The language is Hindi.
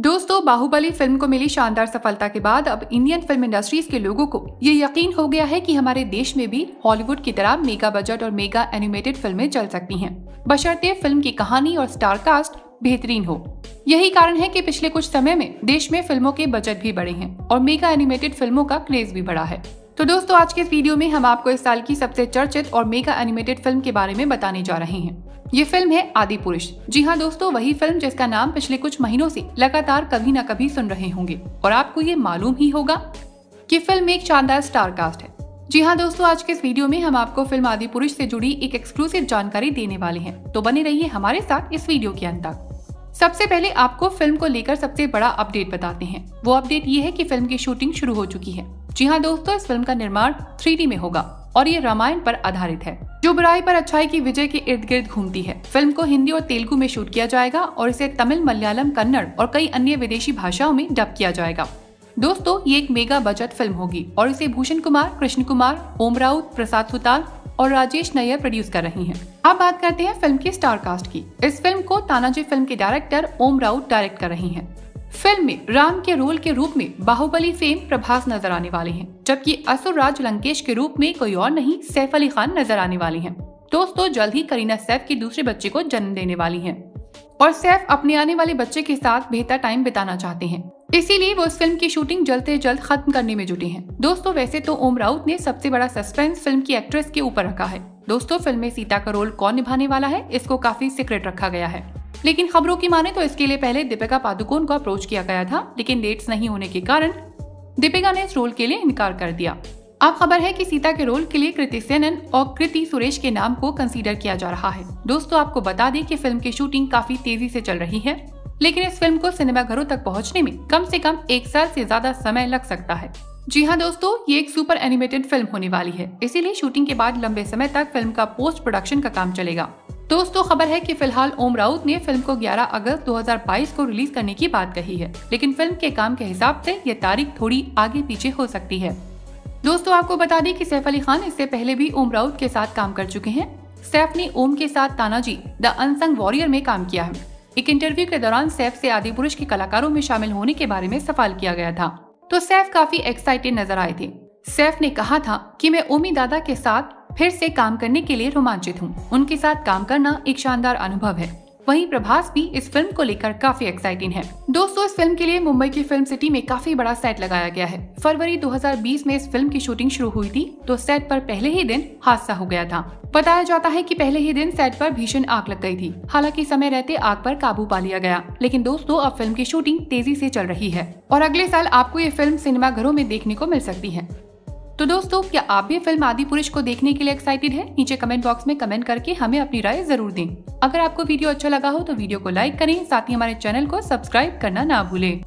दोस्तों, बाहुबली फ़िल्म को मिली शानदार सफलता के बाद अब इंडियन फ़िल्म इंडस्ट्रीज़ के लोगों को ये यकीन हो गया है कि हमारे देश में भी हॉलीवुड की तरह मेगा बजट और मेगा एनिमेटेड फ़िल्में चल सकती हैं। बशर्ते फ़िल्म की कहानी और स्टार कास्ट बेहतरीन हो। यही कारण है कि पिछले कुछ समय में देश में फ़िल्मों के बजट भी बढ़े हैं और मेगा एनिमेटेड फ़िल्मों का क्रेज भी बढ़ा है। तो दोस्तों, आज के इस वीडियो में हम आपको इस साल की सबसे चर्चित और मेगा एनिमेटेड फ़िल्म के बारे में बताने जा रहे हैं। ये फ़िल्म है आदि पुरुष। जी हाँ दोस्तों, वही फ़िल्म जिसका नाम पिछले कुछ महीनों से लगातार कभी न कभी सुन रहे होंगे। और आपको ये मालूम ही होगा कि फ़िल्म एक शानदार स्टार कास्ट है। जी हाँ दोस्तों, आज के इस वीडियो में हम आपको फ़िल्म आदि पुरुष से जुड़ी एक एक्सक्लूसिव जानकारी देने वाले हैं। तो बने रहिए हमारे साथ इस वीडियो के अंत तक। सबसे पहले आपको फ़िल्म को लेकर सबसे बड़ा अपडेट बताते हैं। वो अपडेट ये है कि फ़िल्म की शूटिंग शुरू हो चुकी है। जी हाँ दोस्तों, इस फ़िल्म का निर्माण थ्री में होगा और ये रामायण पर आधारित है। जो बुराई पर अच्छाई की विजय के इर्द गिर्द घूमती है। फ़िल्म को हिंदी और तेलुगु में शूट किया जाएगा और इसे तमिल, मलयालम, कन्नड़ और कई अन्य विदेशी भाषाओं में डब किया जाएगा। दोस्तों, ये एक मेगा बजट फ़िल्म होगी और इसे भूषण कुमार, कृष्ण कुमार, ओम राउत, प्रसाद सुताल और राजेश नैयर प्रोड्यूस कर रही हैं। अब बात करते हैं फ़िल्म की स्टार कास्ट की इस फ़िल्म को तानाजी फ़िल्म के डायरेक्टर ओम राउत डायरेक्ट कर रही हैं। फ़िल्म में राम के रोल के रूप में बाहुबली फेम प्रभास नज़र आने वाले हैं, जबकि असुर राज लंकेश के रूप में कोई और नहीं, सैफ अली खान नज़र आने वाले हैं दोस्तों, जल्द ही करीना सैफ की दूसरे बच्चे को जन्म देने वाली हैं और सैफ अपने आने वाले बच्चे के साथ बेहतर टाइम बिताना चाहते हैं इसीलिए वो इस फ़िल्म की शूटिंग जल्द से जल्द खत्म करने में जुटी हैं। दोस्तों, वैसे तो ओम राउत ने सबसे बड़ा सस्पेंस फ़िल्म की एक्ट्रेस के ऊपर रखा है। दोस्तों, फ़िल्म में सीता का रोल कौन निभाने वाला है, इसको काफ़ी सीक्रेट रखा गया है। लेकिन खबरों की माने तो इसके लिए पहले दीपिका पादुकोण को अप्रोच किया गया था, लेकिन डेट्स नहीं होने के कारण दीपिका ने इस रोल के लिए इनकार कर दिया। अब खबर है कि सीता के रोल के लिए कृति सेनन और कृति सुरेश के नाम को कंसीडर किया जा रहा है। दोस्तों, आपको बता दें कि फ़िल्म की शूटिंग काफ़ी तेज़ी से चल रही है। लेकिन इस फ़िल्म को सिनेमा घरों तक पहुँचने में कम से कम एक साल से ज़्यादा समय लग सकता है। जी हाँ दोस्तों, ये एक सुपर एनिमेटेड फ़िल्म होने वाली है। इसीलिए शूटिंग के बाद लंबे समय तक फ़िल्म का पोस्ट प्रोडक्शन का काम चलेगा। दोस्तों, खबर है कि फ़िलहाल ओम राउत ने फ़िल्म को 11 अगस्त 2022 को रिलीज़ करने की बात कही है, लेकिन फ़िल्म के काम के हिसाब से ये तारीख थोड़ी आगे पीछे हो सकती है। दोस्तों, आपको बता दें कि सैफ अली खान इससे पहले भी ओम राउत के साथ काम कर चुके हैं। सैफ ने ओम के साथ तानाजी द अनसंग वॉरियर में काम किया है। एक इंटरव्यू के दौरान सैफ से आदि पुरुष के कलाकारों में शामिल होने के बारे में सवाल किया गया था। तो सैफ काफ़ी एक्साइटेड नज़र आए थे। सैफ ने कहा था कि मैं ओमी दादा के साथ फिर से काम करने के लिए रोमांचित हूँ। उनके साथ काम करना एक शानदार अनुभव है। वहीं प्रभास भी इस फ़िल्म को लेकर काफ़ी एक्साइटिंग है। दोस्तों, इस फ़िल्म के लिए मुंबई की फ़िल्म सिटी में काफ़ी बड़ा सेट लगाया गया है। फरवरी 2020 में इस फ़िल्म की शूटिंग शुरू हुई थी तो सेट पर पहले ही दिन हादसा हो गया था। बताया जाता है कि पहले ही दिन सेट पर भीषण आग लग गई थी। हालाँकि समय रहते आग पर काबू पा लिया गया। लेकिन दोस्तों, अब फ़िल्म की शूटिंग तेज़ी से चल रही है। और अगले साल आपको ये फ़िल्म सिनेमा घरों में देखने को मिल सकती है। तो दोस्तों, क्या आप भी फ़िल्म आदि पुरुष को देखने के लिए एक्साइटेड हैं? नीचे कमेंट बॉक्स में कमेंट करके हमें अपनी राय ज़रूर दें अगर आपको वीडियो अच्छा लगा हो तो वीडियो को लाइक करें, साथ ही हमारे चैनल को सब्सक्राइब करना ना भूलें